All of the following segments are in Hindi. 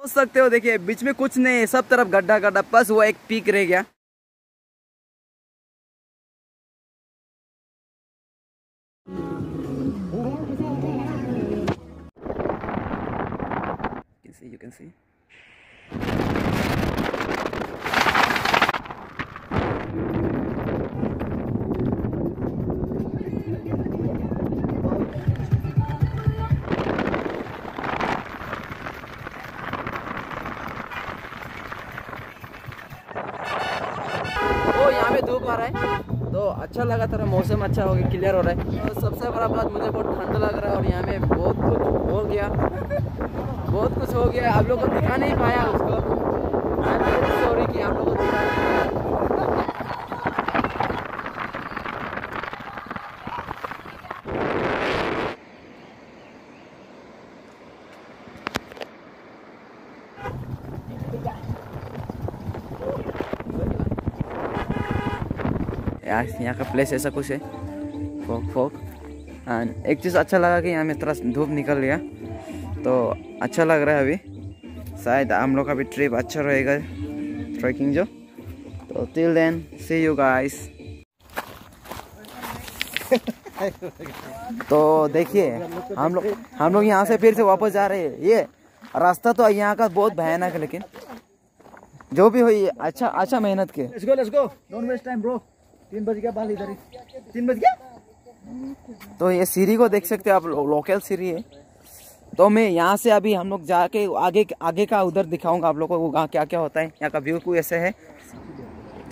सोच सकते हो, देखिए, बीच में कुछ नहीं, सब तरफ़ गड्ढा गड्ढा, बस वो एक पीक रह गया। पे रहा है। तो अच्छा लगा थोड़ा मौसम अच्छा हो गया क्लियर हो रहा है। तो सबसे बड़ा बात मुझे बहुत ठंड लग रहा है और यहाँ में बहुत कुछ हो गया। बहुत कुछ हो गया। आप लोग को दिखा नहीं पाया उसको। सॉरी कि आप लोगों को दिखा यहाँ का प्लेस ऐसा कुछ है। फोक फोक एंड एक चीज़ अच्छा लगा कि यहाँ में थोड़ा धूप निकल गया। तो अच्छा लग रहा है अभी। शायद हम लोग का भी ट्रिप अच्छा रहेगा ट्रैकिंग जो। तो till then see you guys तो देखिए, हम लोग हम लोग यहाँ से फिर से वापस जा रहे हैं। ये रास्ता तो यहाँ का बहुत भयानक है, लेकिन जो भी हो ये अच्छा अच्छा मेहनत के। Let's go let's go don't waste time bro तीन बज गया बाल इधर तीन बज गया? तो ये सीढ़ी को देख सकते हो आप लो, लोकल सीढ़ी है। तो मैं यहाँ से अभी हम लोग जाके आगे आगे का उधर दिखाऊँगा आप लोग को वहाँ क्या क्या होता है। यहाँ का व्यू कुछ ऐसे है।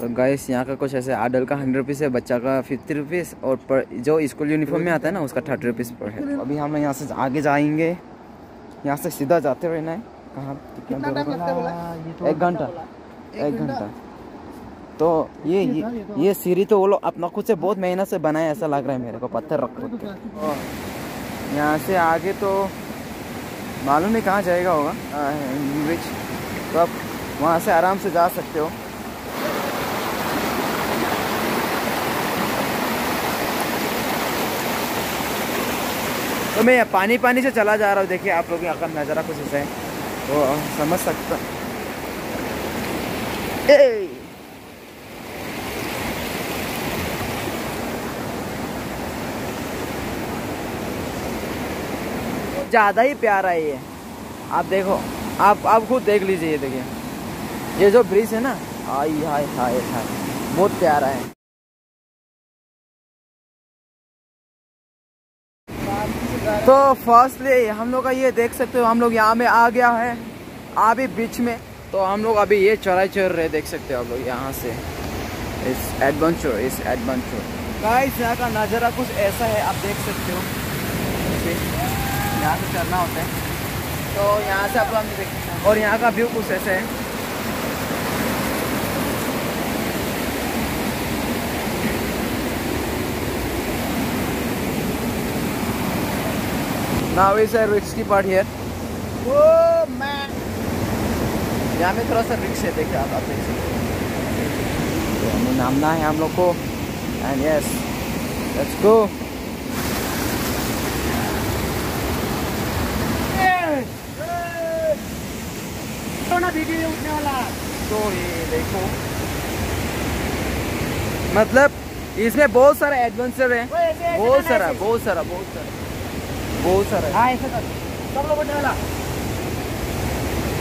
तो गाइस यहाँ का कुछ ऐसे आडल का हंड्रेड रुपीज़ है बच्चा का फिफ्टी रुपीज़ और पर जो स्कूल यूनिफॉर्म में आता है ना उसका थर्टी रुपीज़ पर है। अभी हम लोग यहाँ से आगे जाएँगे। यहाँ से सीधा जाते रहना है। कहाँ? एक घंटा। एक घंटा। तो ये ये ये सीढ़ी तो वो लोग अपना खुद से बहुत मेहनत से बनाया, ऐसा लग रहा है मेरे को, पत्थर रख के। यहाँ से आगे तो मालूम नहीं कहाँ जाएगा होगा ब्रिज तो आप वहाँ से आराम से जा सकते हो। तो मैं पानी पानी से चला जा रहा हूँ, देखिए आप लोग यहाँ का नज़ारा कुछ ऐसा है। समझ सकता ए! ज़्यादा ही प्यारा है ये। आप देखो, आप आप खुद देख लीजिए ये देखिए। ये जो ब्रिज है ना, हाय हाय हाय हाय, बहुत प्यारा है। तो फर्स्टली हम लोग का ये देख सकते हो, हम लोग यहाँ में आ गया है, अभी बीच में। तो हम लोग अभी ये चौराई चढ़ रहे, देख सकते हो आप लोग यहाँ से। इस एडवेंचर इस एडवेंचर गाइस यहाँ का नज़ारा कुछ ऐसा है, आप देख सकते हो। यहाँ से चलना होता है। तो यहाँ से आप लोग देख और यहाँ का व्यू कुछ ऐसे है। Now is a risky part here. Oh man यहाँ में थोड़ा सा रिक्स है देखिए आप आप देख सकते हो। तो हमें नामना है हम लोग को। And yes let's go video उठने वाला तो ये देखो मतलब इसमें बहुत सारा एडवेंचर है। बहुत सारा बहुत सारा बहुत सारा बहुत सारा। हाँ ऐसे कर। सब लोग उठने वाला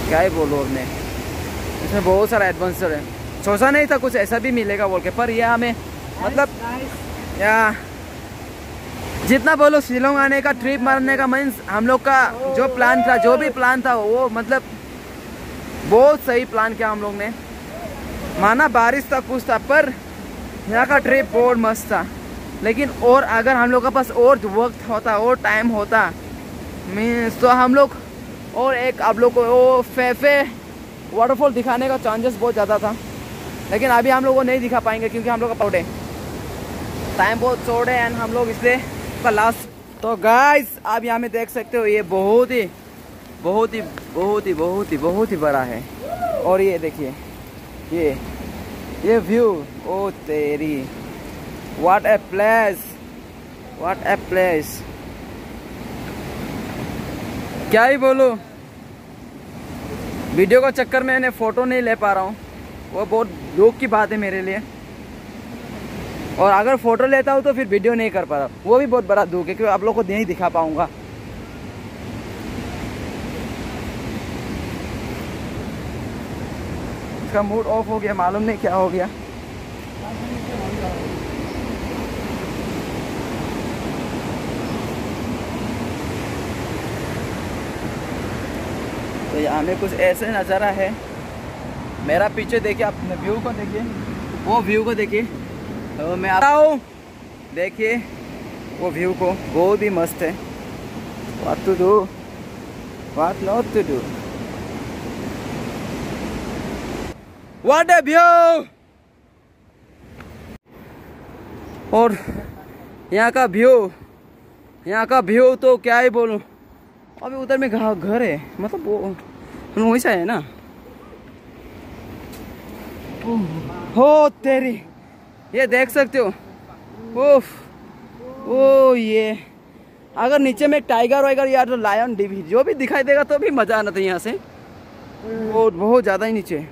क्या ही बोलो मैं इसमें बहुत सारा एडवेंचर है। सोचा नहीं था कुछ ऐसा भी मिलेगा बोल के पर यह हमें मतलब या जितना बोलो शिलोंग आने का ट्रिप मारने का मीन्स हम लोग का जो प्लान था जो भी प्लान था वो मतलब बहुत सही प्लान किया हम लोग ने। माना बारिश था, कुछ था, पर यहाँ का ट्रिप बहुत मस्त था। लेकिन और अगर हम लोग के पास और वक्त होता, और टाइम होता मीन्स तो हम लोग और एक आप लोग को वो फेफे वाटरफॉल दिखाने का चांसेस बहुत ज़्यादा था। लेकिन अभी हम लोग को नहीं दिखा पाएँगे, क्योंकि हम लोग का पाउडे टाइम बहुत है एंड हम लोग इसलिए का लास्ट तो गाइस आप यहाँ में देख सकते हो, ये बहुत ही बहुत ही बहुत ही बहुत ही बहुत ही बड़ा है। और ये देखिए, ये ये व्यू ओ तेरी। What a place what a place क्या ही बोलो? वीडियो का चक्कर में मैंने फ़ोटो नहीं ले पा रहा हूँ। वो बहुत दुख की बात है मेरे लिए। और अगर फ़ोटो लेता हूँ तो फिर वीडियो नहीं कर पा रहा। वो भी बहुत बड़ा दुख है, क्योंकि आप लोग को नहीं दिखा पाऊँगा। इसका मूड ऑफ़ हो गया, मालूम नहीं क्या हो गया। तो यहाँ में कुछ ऐसे नज़ारा है। मेरा पीछे देखिए अपने व्यू को देखिए। वो व्यू को देखिए। तो मैं आता हूँ। देखिए, वो व्यू को। बहुत ही मस्त है। What to do? What not to do? What a view और यहाँ का व्यू यहाँ का व्यू तो क्या ही बोलूँ। अभी उधर में घर है मतलब वो हम वैसा है ना? हो तेरी, ये देख सकते हो। ओफ ओ ये, अगर नीचे में टाइगर वाइगर या तो लायन डिवी जो भी दिखाई देगा तो भी मज़ा आना था यहाँ से। वो बहुत ज़्यादा ही नीचे।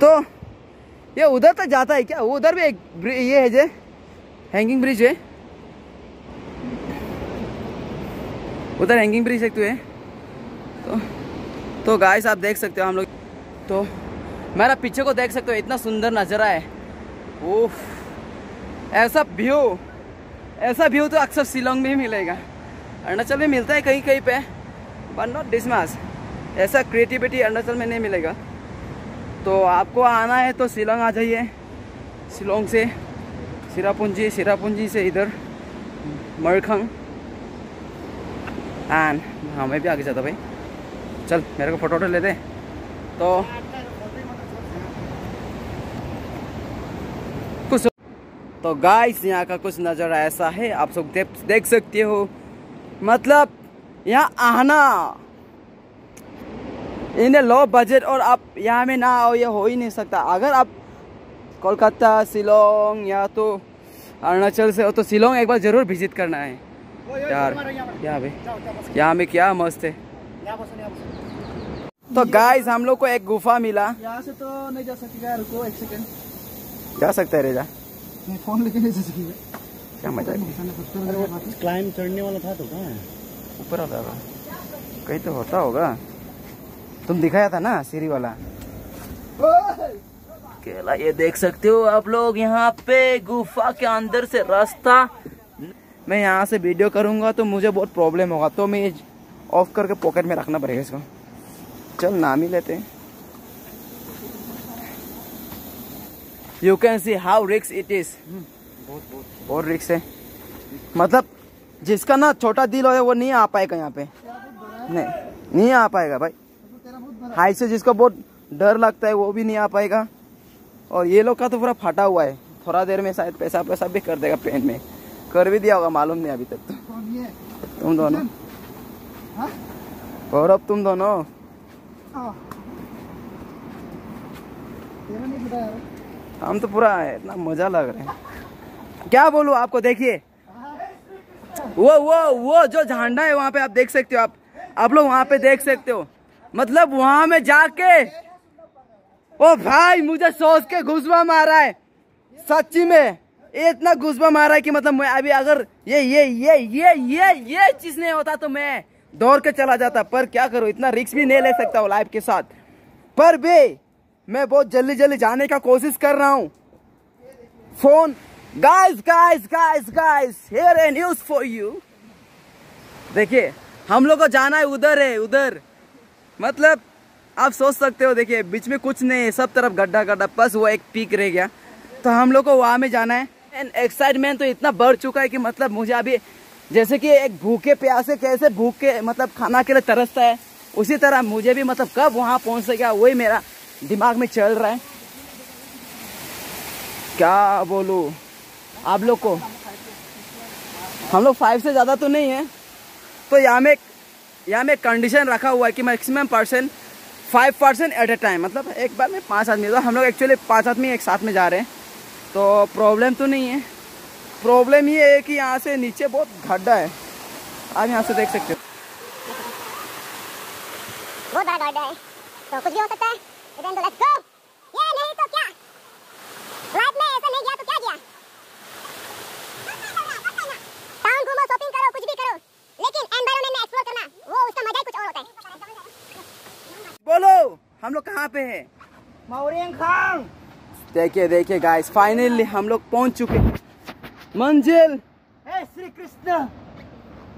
तो ये उधर तक जाता है क्या? उधर भी एक ये है जे हैंगिंग ब्रिज है। उधर हैंगिंग ब्रिज एक तो है तो तो गाइस आप देख सकते हो हम लोग। तो मेरा पीछे को देख सकते हो, इतना सुंदर नज़ारा है। ओफ ऐसा व्यू ऐसा व्यू तो अक्सर शिलोंग में ही मिलेगा। अरुणाचल में मिलता है कहीं कहीं पे बट नॉट डिसमास ऐसा क्रिएटिविटी अरुणाचल में नहीं मिलेगा। तो आपको आना है तो शिलोंग आ जाइए। शिलोंग से सिरापुंजी सिरापुंजी से इधर मरखंग। एंड हाँ मैं भी आगे जाता भाई। चल मेरे को फ़ोटो वोटो लेते तो कुछ तो गाइस यहाँ का कुछ नज़र ऐसा है आप सब देख, सकते हो। मतलब यहाँ आना। इन्हें लो बजट और आप यहाँ में ना आओ ये हो ही नहीं सकता। अगर आप कोलकाता शिलोंग या तो अरुणाचल से हो तो शिलोंग एक बार ज़रूर विज़िट करना है। यार यहाँ पे यहाँ में क्या मस्त है। तो गाइस हम लोग को एक गुफा मिला। यहाँ से तो नहीं जा सकेगा रुको एक सेकंड जा सकता है रेजा फ़ोन लेके नहीं जा सकेगा क्या मज़ा है। क्लाइम चढ़ने वाला था तो कहाँ ऊपर कहीं तो होता होगा। तुम दिखाया था ना सीरी वाला? केला, ये देख सकते हो आप लोग, यहाँ पे गुफा के अंदर से रास्ता। मैं यहाँ से वीडियो करूँगा तो मुझे बहुत प्रॉब्लम होगा तो मैं ऑफ़ करके पॉकेट में रखना पड़ेगा इसको। चल, नाम ही लेते यू कैन सी हाउ रिक्स इट इज़ बहुत रिक्स है। मतलब जिसका ना छोटा दिल हो, वो नहीं आ पाएगा यहाँ पे। नहीं नहीं आ पाएगा भाई। हाइट से जिसको बहुत डर लगता है वो भी नहीं आ पाएगा। और ये लोग का तो पूरा फटा हुआ है। थोड़ा देर में शायद पैसा पैसा भी कर देगा पेन में। कर भी दिया होगा मालूम नहीं अभी तक तो। तुम दोनों। हाँ? गौरव तुम दोनों। हाँ। हम तो पूरा इतना मज़ा लग रहा है। क्या बोलूँ आपको देखिए। वो वो वो जो झंडा है वहाँ पे आप देख सकते हो आप। आप लोग वहाँ पे देख सकते हो। मतलब वहाँ में जाके, ओ भाई, मुझे सोच के घुसवा मारा है। सच्ची में, इतना घुसवा मारा है कि मतलब मैं अभी अगर ये ये ये ये ये ये चीज़ नहीं होता तो मैं दौड़ के चला जाता। पर क्या करूँ, इतना रिक्स भी नहीं ले सकता हूँ लाइफ के साथ। पर भी मैं बहुत जल्दी जल्दी जाने का कोशिश कर रहा हूँ। Phone guys guys guys guys here a news for you देखिए, हम लोग को जाना है उधर है, उधर। मतलब आप सोच सकते हो, देखिए, बीच में कुछ नहीं है सब तरफ़ गड्ढा गड्ढा, बस वो एक पीक रह गया। तो हम लोग को वहाँ में जाना है। एंड एक्साइटमेंट तो इतना बढ़ चुका है कि मतलब मुझे अभी, जैसे कि एक भूखे प्यासे कैसे भूख के मतलब खाना के लिए तरसता है, उसी तरह मुझे भी मतलब कब वहाँ पहुँच सकेगा वही मेरा दिमाग में चल रहा है। क्या बोलूँ? आप लोग को? हम लोग फाइव से ज़्यादा तो नहीं है। तो यहाँ में यहाँ में कंडीशन रखा हुआ है कि maximum percent five percent at a time मतलब एक बार में पाँच आदमी तो हम लोग एक्चुअली पाँच आदमी एक साथ में जा रहे हैं। तो प्रॉब्लम तो नहीं है। प्रॉब्लम ये है कि यहाँ से नीचे बहुत गड्ढा है। आप यहाँ से देख सकते हो। बहुत बड़ा है। तो कुछ भी हो सकता है लेकिन तो लेट्स गो ये नहीं तो क्या लाइफ में ऐसा नहीं गया तो क्या गया टाउन घूमो शॉपिंग करो कुछ भी करो लेकिन एनवायरनमेंट में एक्सप्लोर करना वो उसका मज़ा ही कुछ और होता है बोलो हम लोग कहाँ पे हैं? देखिए देखिए गाइस फाइनली हम लोग पहुँच चुके हैं। मंजिल। हे श्री कृष्ण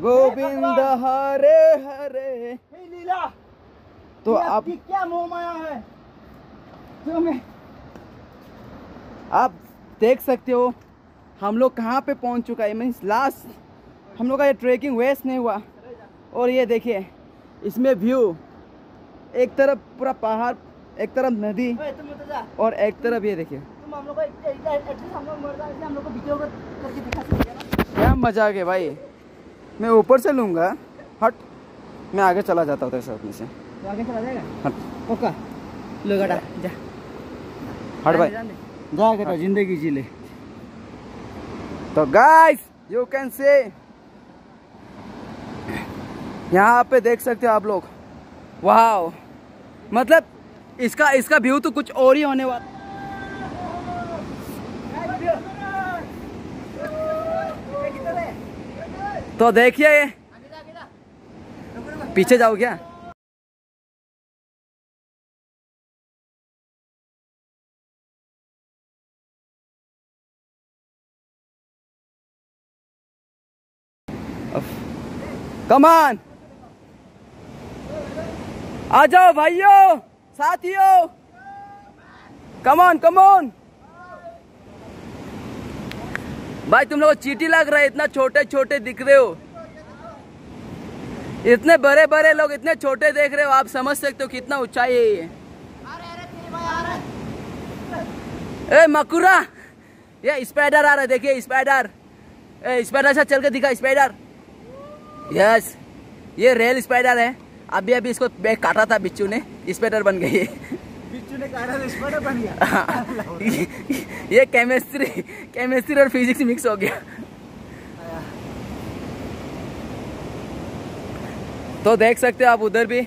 गोविंद हरे हरे। हे लीला। तो आप क्या मोह माया है? जो मैं आप देख सकते हो हम लोग कहाँ पे पहुँच चुका है। मीन्स लास्ट हम लोग का ये ट्रैकिंग वेस्ट नहीं हुआ। और ये देखिए इसमें व्यू एक तरफ़ पूरा पहाड़ एक तरफ़ नदी तो और एक तरफ़ ये देखिए। तुम हम लोग को एटलीस्ट हम लोग मर जाए इसलिए हम लोग को वीडियो करके दिखा सकते ना। क्या मज़ा आ गया भाई। मैं ऊपर से लूँगा हट। मैं आगे चला जाता हूँ तेरे साथ में से। तो आगे चला जाएगा? हट। ओका लो गड़ा जा। हट भाई। जा गड़ा ज़िंदगी जी ले। तो गाइस यू कैन से यहाँ पे देख सकते हो आप लोग। वाह मतलब इसका इसका व्यू तो कुछ और ही होने वाला। तो देखिए ये। पीछे जाओ क्या? कमान आ जाओ भाइयों, साथियों। कमान कमान भाई, तुम लोग चीटी लग रहा है, इतना छोटे छोटे दिख रहे हो। इतने बड़े बड़े लोग, इतने छोटे देख रहे हो, आप समझ सकते हो कितना ऊंचाई है ये। ए, मकुरा! ये स्पाइडर आ रहा है, देखिए स्पाइडर ए स्पाइडर से चल के दिखा स्पाइडर यस ये रेल स्पाइडर है। अभी अभी इसको बैग काटा था बिच्छू ने स्पाइडर बन गई। है बिच्छू ने कहा था स्पाइडर बन गया। ये केमिस्ट्री केमिस्ट्री और फिजिक्स मिक्स हो गया। तो देख सकते हो आप उधर भी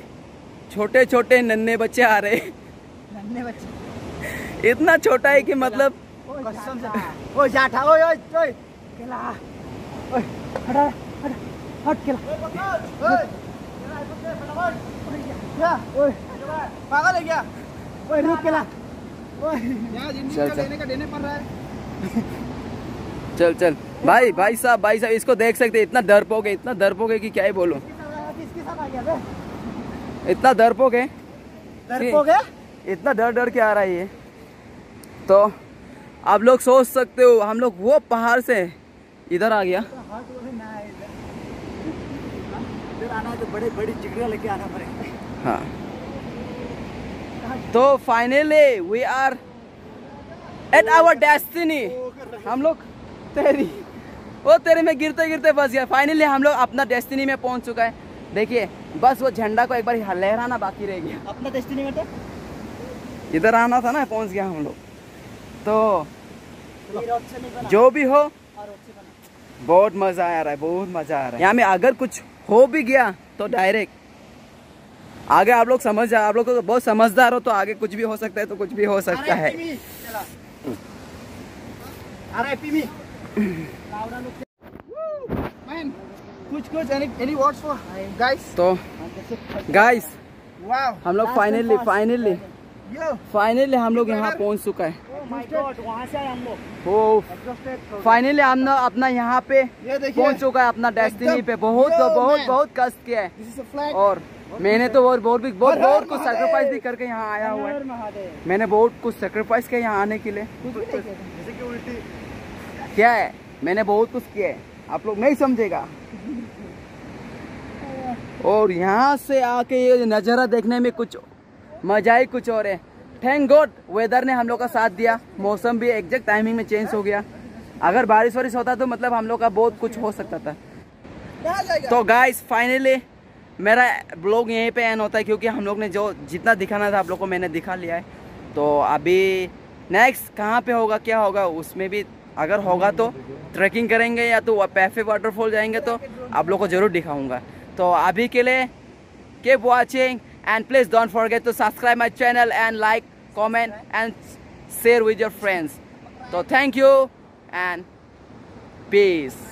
छोटे छोटे नन्हे बच्चे आ रहे नन्हे बच्चे। इतना छोटा है कि मतलब कसम से। ओए जाठा ओए ओए ओए। केला। हटा हट हट केला। क्या ओए पागल है क्या? ओए रुक ओए। यहाँ ज़िंदगी चल, का चल। देने का देने पड़ रहा है। चल चल। भाई भाई साहब भाई साहब इसको देख सकते हैं, इतना डरपोक है इतना डरपोक है कि क्या ही बोलूँ। किसके साथ आ गया बे? इतना डरपोक है डरपोक है? इतना डर डर के आ रहा है ये। तो आप लोग सोच सकते हो हम लोग वो पहाड़ से इधर आ गया हाथ वाले ना आए इधर इधर आना है तो बड़े बड़ी जिगरिया लेके आना पड़ेगा। हाँ। तो finally we are at our destiny हम लोग तेरी वो तेरे में गिरते गिरते फंस गया फाइनली हम लोग अपना डेस्टिनी में पहुँच चुका है। देखिए बस वो झंडा को एक बार लहराना बाकी रह गया। अपना डेस्टिनी मतलब इधर आना था ना पहुँच गया हम लोग। तो बना। जो भी हो बहुत मज़ा आ रहा है बहुत मज़ा आ रहा है। यहाँ में अगर कुछ हो भी गया तो डायरेक्ट आगे आप लोग समझ जाए आप लोग तो बहुत समझदार हो तो आगे कुछ भी हो सकता है तो कुछ भी हो सकता है। कुछ कुछ any words for guys? तो गाइस. हम लोग फाइनली फाइनली फाइनली हम लोग यहाँ पहुँच चुका है। Oh वहाँ से हम लोग. फाइनली हम अपना यहाँ पे पहुँच चुका है अपना डेस्टिनी पे। बहुत बहुत बहुत कष्ट किया है. और मैंने तो और बहुत भी बहुत बहुत कुछ सेक्रीफाइस भी करके यहाँ आया हुआ है। मैंने बहुत कुछ सेक्रीफाइस किया यहाँ आने के लिए. क्या है? मैंने बहुत कुछ किया है। आप लोग नहीं समझेगा। और यहाँ से आके ये नज़ारा देखने में कुछ मज़ा ही कुछ और है। थैंक गॉड वेदर ने हम लोग का साथ दिया। मौसम भी एग्जैक्ट टाइमिंग में चेंज हो गया। अगर बारिश वारिश होता तो मतलब हम लोग का बहुत कुछ हो सकता था। तो गाइस फाइनली मेरा ब्लॉग यहीं पे एंड होता है क्योंकि हम लोग ने जो जितना दिखाना था आप लोग को मैंने दिखा लिया है। तो अभी नेक्स्ट कहाँ पे होगा, क्या होगा, उसमें भी अगर होगा तो ट्रैकिंग करेंगे या तो पैफे वाटरफॉल जाएँगे तो आप लोग को ज़रूर दिखाऊँगा। तो अभी के लिए keep watching and please don't forget to subscribe my channel and like comment and share with your friends. So thank you and peace